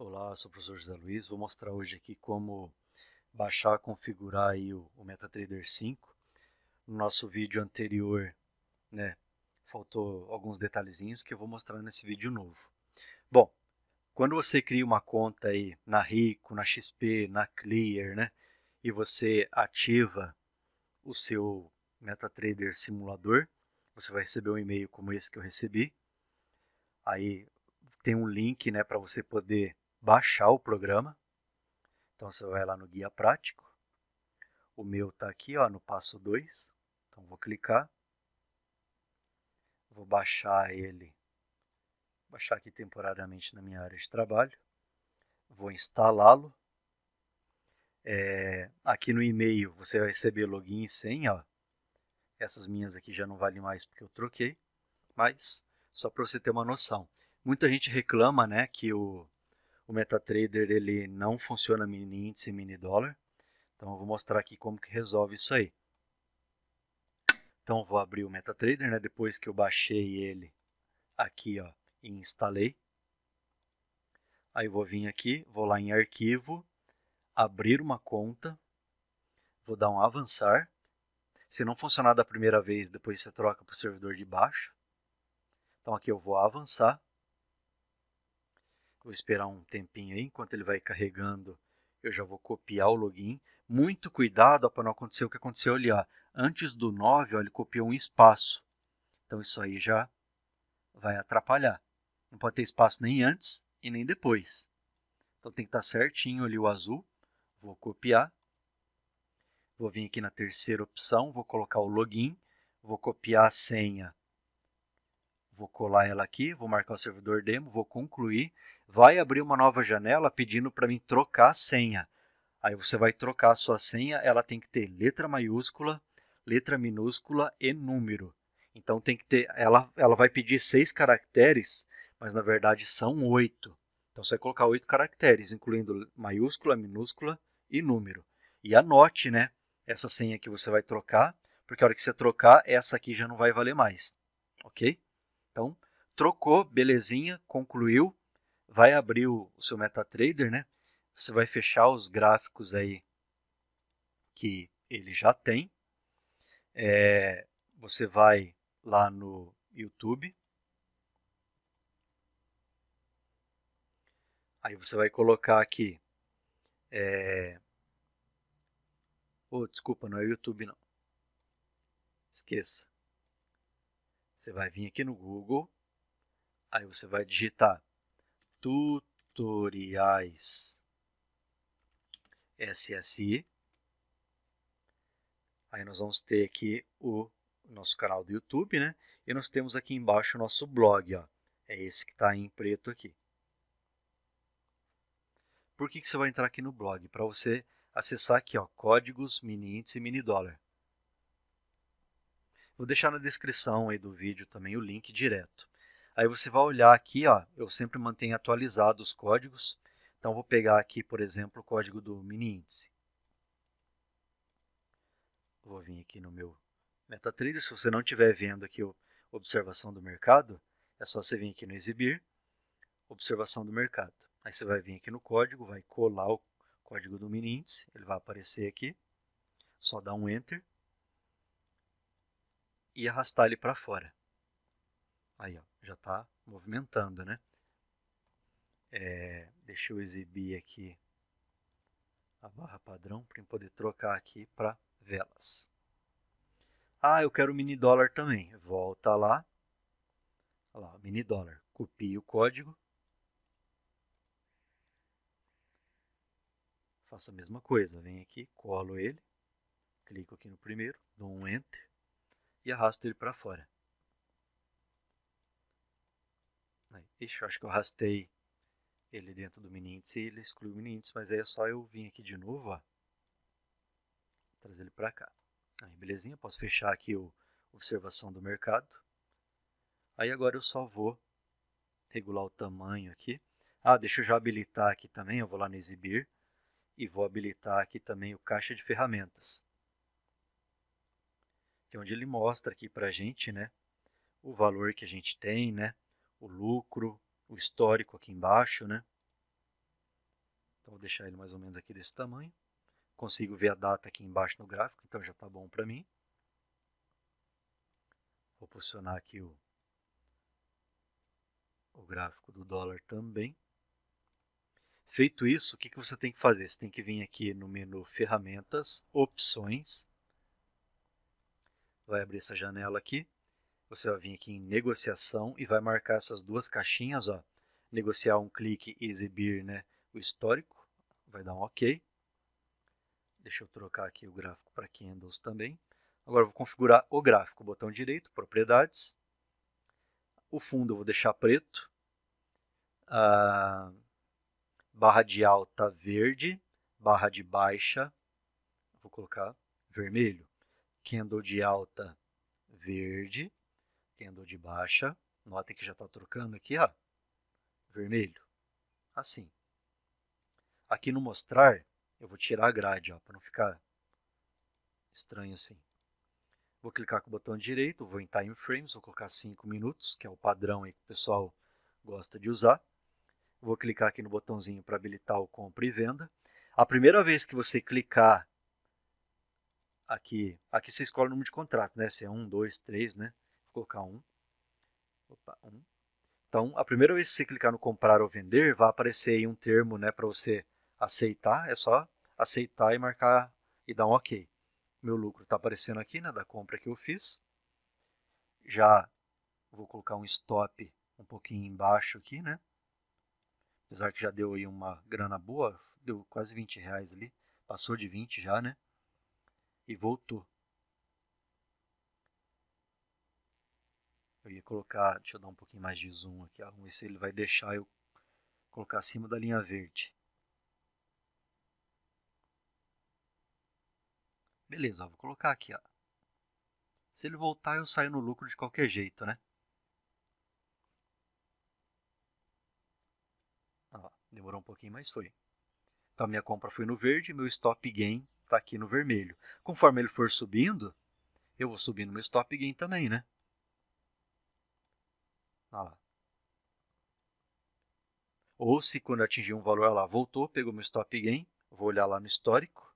Olá, sou o professor José Luiz. Vou mostrar hoje aqui como baixar, configurar aí o, o MetaTrader 5. No nosso vídeo anterior, né, faltou alguns detalhezinhos que eu vou mostrar nesse vídeo novo. Bom, quando você cria uma conta aí na Rico, na XP, na Clear, né, e você ativa o seu MetaTrader simulador, você vai receber um e-mail como esse que eu recebi. Aí tem um link né, para você poder baixar o programa. Então você vai lá no guia prático. O meu está aqui ó, no passo 2. Então vou clicar. Vou baixar ele. Baixar aqui temporariamente na minha área de trabalho. Vou instalá-lo. É, aqui no e-mail você vai receber login e senha. Ó. Essas minhas aqui já não valem mais porque eu troquei. Mas só para você ter uma noção. Muita gente reclama né, que o, o MetaTrader ele não funciona mini índice mini dólar. Então eu vou mostrar aqui como que resolve isso aí. Então vou abrir o MetaTrader, né, depois que eu baixei ele aqui ó, e instalei. Aí vou vir aqui, vou lá em arquivo, abrir uma conta, vou dar um avançar. Se não funcionar da primeira vez, depois você troca para o servidor de baixo. Então aqui eu vou avançar. Vou esperar um tempinho aí, enquanto ele vai carregando, eu já vou copiar o login. Muito cuidado para não acontecer o que aconteceu ali. Ó. Antes do 9, ó, ele copiou um espaço. Então isso aí já vai atrapalhar. Não pode ter espaço nem antes e nem depois. Então tem que estar certinho ali o azul. Vou copiar. Vou vir aqui na terceira opção, vou colocar o login, vou copiar a senha Vou colar ela aqui, vou marcar o servidor demo, vou concluir. Vai abrir uma nova janela pedindo para mim trocar a senha. Aí você vai trocar a sua senha, ela tem que ter letra maiúscula, letra minúscula e número. Então tem que ter, ela, ela vai pedir seis caracteres, mas na verdade são oito. Então você vai colocar oito caracteres, incluindo maiúscula, minúscula e número. E anote, né, essa senha que você vai trocar, porque a hora que você trocar, essa aqui já não vai valer mais, ok? Então, trocou, belezinha, concluiu, vai abrir o, seu MetaTrader, né? Você vai fechar os gráficos aí que ele já tem. É, você vai lá no YouTube. Aí você vai colocar aqui. É... Oh, desculpa, não é YouTube não. Esqueça. Você vai vir aqui no Google, aí você vai digitar tutoriais SSI. Aí nós vamos ter aqui o nosso canal do YouTube, né? E nós temos aqui embaixo o nosso blog, ó. É esse que está em preto aqui. Por que, que você vai entrar aqui no blog? Para você acessar aqui, ó, códigos, mini índice e mini dólar. Vou deixar na descrição aí do vídeo também o link direto. Aí você vai olhar aqui, ó, eu sempre mantenho atualizados os códigos. Então vou pegar aqui, por exemplo, o código do mini índice. Vou vir aqui no meu MetaTrader. Se você não estiver vendo aqui o observação do mercado, é só você vir aqui no exibir, observação do mercado. Aí você vai vir aqui no código, vai colar o código do mini índice, ele vai aparecer aqui. Só dá um enter e arrastar ele para fora. Aí, ó, já está movimentando, né? É, deixa eu exibir aqui a barra padrão para poder trocar aqui para velas. Ah, eu quero mini dólar também. Volta lá. Olha lá, mini dólar. Copie o código. Faço a mesma coisa. Venho aqui, colo ele. Clico aqui no primeiro, dou um Enter e arrasto ele para fora. Ixi, eu acho que eu arrastei ele dentro do mini índice e ele exclui o mini índice, mas aí é só eu vir aqui de novo, ó, trazer ele para cá. Aí, belezinha, posso fechar aqui o observação do mercado. Aí agora eu só vou regular o tamanho aqui. Ah, deixa eu já habilitar aqui também, eu vou lá no exibir e vou habilitar aqui também o caixa de ferramentas que é onde ele mostra aqui para a gente né, o valor que a gente tem, né, o lucro, o histórico aqui embaixo. Né. Então, vou deixar ele mais ou menos aqui desse tamanho. Consigo ver a data aqui embaixo no gráfico, então já está bom para mim. Vou posicionar aqui o, o gráfico do dólar também. Feito isso, o que, que você tem que fazer? Você tem que vir aqui no menu Ferramentas, Opções. Vai abrir essa janela aqui. Você vai vir aqui em Negociação e vai marcar essas duas caixinhas. Ó, negociar um clique e exibir né, o histórico. Vai dar um OK. Deixa eu trocar aqui o gráfico para Candles também. Agora vou configurar o gráfico. Botão direito, Propriedades. O fundo eu vou deixar preto. Ah, barra de alta verde, barra de baixa, vou colocar vermelho, candle de alta verde, candle de baixa, notem que já está trocando aqui, ó, vermelho, assim. Aqui no mostrar, eu vou tirar a grade, para não ficar estranho assim. Vou clicar com o botão direito, vou em Time Frames, vou colocar 5 minutos, que é o padrão aí que o pessoal gosta de usar. Vou clicar aqui no botãozinho para habilitar o compra e venda. A primeira vez que você clicar aqui, aqui você escolhe o número de contratos, né? Se é 1, 2, 3, né? Vou colocar 1. Opa, 1. Então, a primeira vez que você clicar no comprar ou vender, vai aparecer aí um termo né, para você aceitar. É só aceitar e marcar e dar um OK. Meu lucro está aparecendo aqui, né, da compra que eu fiz. Já vou colocar um stop um pouquinho embaixo aqui, né? Apesar que já deu aí uma grana boa, deu quase 20 reais ali. Passou de 20 já, né? E voltou. Eu ia colocar, deixa eu dar um pouquinho mais de zoom aqui, ó, vamos ver se ele vai deixar eu colocar acima da linha verde. Beleza, ó, vou colocar aqui. Ó. Se ele voltar, eu saio no lucro de qualquer jeito, né? Demorou um pouquinho, mas foi. Então, minha compra foi no verde, meu stop gain está aqui no vermelho. Conforme ele for subindo, eu vou subindo meu stop gain também, né? Olha lá. Ou se quando atingir um valor, lá, voltou, pegou meu stop gain, vou olhar lá no histórico.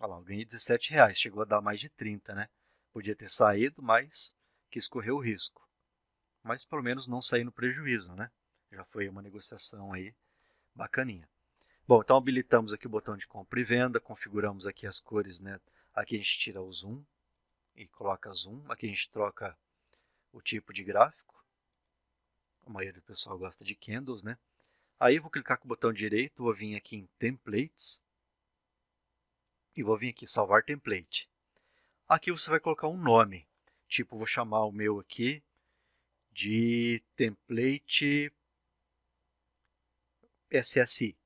Olha lá, eu ganhei 17 reais, chegou a dar mais de 30, né? Podia ter saído, mas quis correr o risco. Mas pelo menos não sair no prejuízo, né? Já foi uma negociação aí Bacaninha. Bom, então habilitamos aqui o botão de compra e venda, configuramos aqui as cores, né? Aqui a gente tira o zoom e coloca zoom. Aqui a gente troca o tipo de gráfico. A maioria do pessoal gosta de candles, né? Aí eu vou clicar com o botão direito, vou vir aqui em Templates e vou vir aqui salvar template. Aqui você vai colocar um nome, tipo vou chamar o meu aqui de template SSI.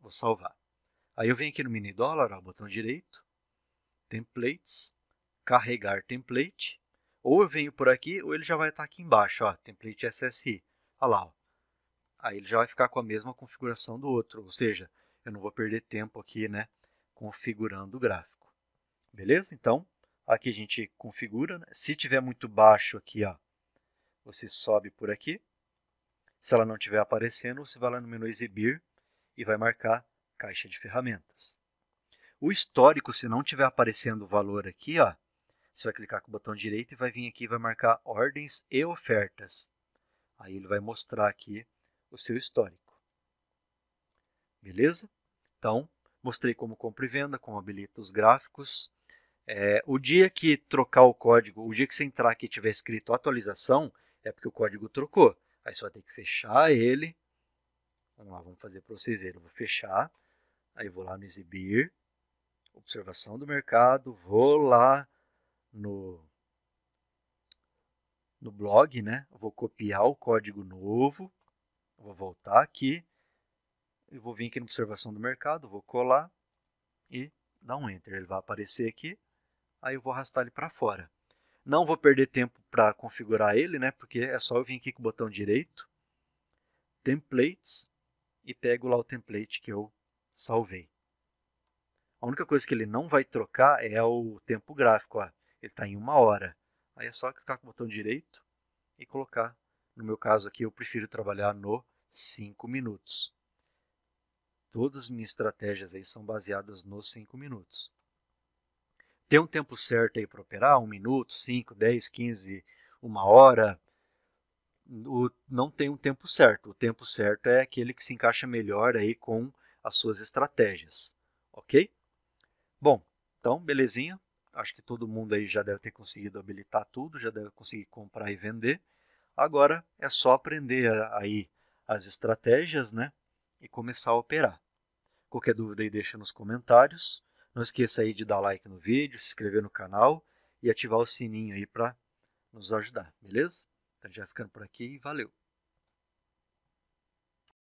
Vou salvar. Aí eu venho aqui no mini dólar, botão direito, templates, carregar template, ou eu venho por aqui, ou ele já vai estar aqui embaixo, ó, template SSI. Olha lá, ó. aí ele já vai ficar com a mesma configuração do outro, ou seja, eu não vou perder tempo aqui, né, configurando o gráfico. Beleza? Então, aqui a gente configura, né? se tiver muito baixo aqui, ó, você sobe por aqui, se ela não estiver aparecendo, você vai lá no menu Exibir e vai marcar Caixa de Ferramentas. O histórico, se não estiver aparecendo o valor aqui, ó, você vai clicar com o botão direito e vai vir aqui e vai marcar Ordens e Ofertas. Aí ele vai mostrar aqui o seu histórico. Beleza? Então, mostrei como compra e venda, como habilita os gráficos. É, o dia que trocar o código, o dia que você entrar aqui e tiver escrito atualização, é porque o código trocou. Aí você vai ter que fechar ele. Vamos lá, vamos fazer para vocês verem. Eu vou fechar, aí vou lá no exibir, observação do mercado, vou lá no, no blog, né? Eu vou copiar o código novo, vou voltar aqui, e vou vir aqui na observação do mercado, vou colar e dar um Enter. Ele vai aparecer aqui, aí eu vou arrastar ele para fora. Não vou perder tempo para configurar ele, né? Porque é só eu vir aqui com o botão direito, Templates, e pego lá o template que eu salvei. A única coisa que ele não vai trocar é o tempo gráfico. Ó. Ele está em uma hora. Aí é só clicar com o botão direito e colocar. No meu caso aqui, eu prefiro trabalhar no 5 minutos. todas as minhas estratégias aí são baseadas nos 5 minutos. Tem um tempo certo aí para operar? Um minuto, 5, 10, 15, uma hora? O, não tem um tempo certo. O tempo certo é aquele que se encaixa melhor aí com as suas estratégias. Ok? Bom, então, belezinha. Acho que todo mundo aí já deve ter conseguido habilitar tudo, já deve conseguir comprar e vender. Agora é só aprender aí as estratégias, né? E começar a operar. Qualquer dúvida aí deixa nos comentários. Não esqueça aí de dar like no vídeo, se inscrever no canal e ativar o sininho aí para nos ajudar, beleza? Então já ficando por aqui, valeu!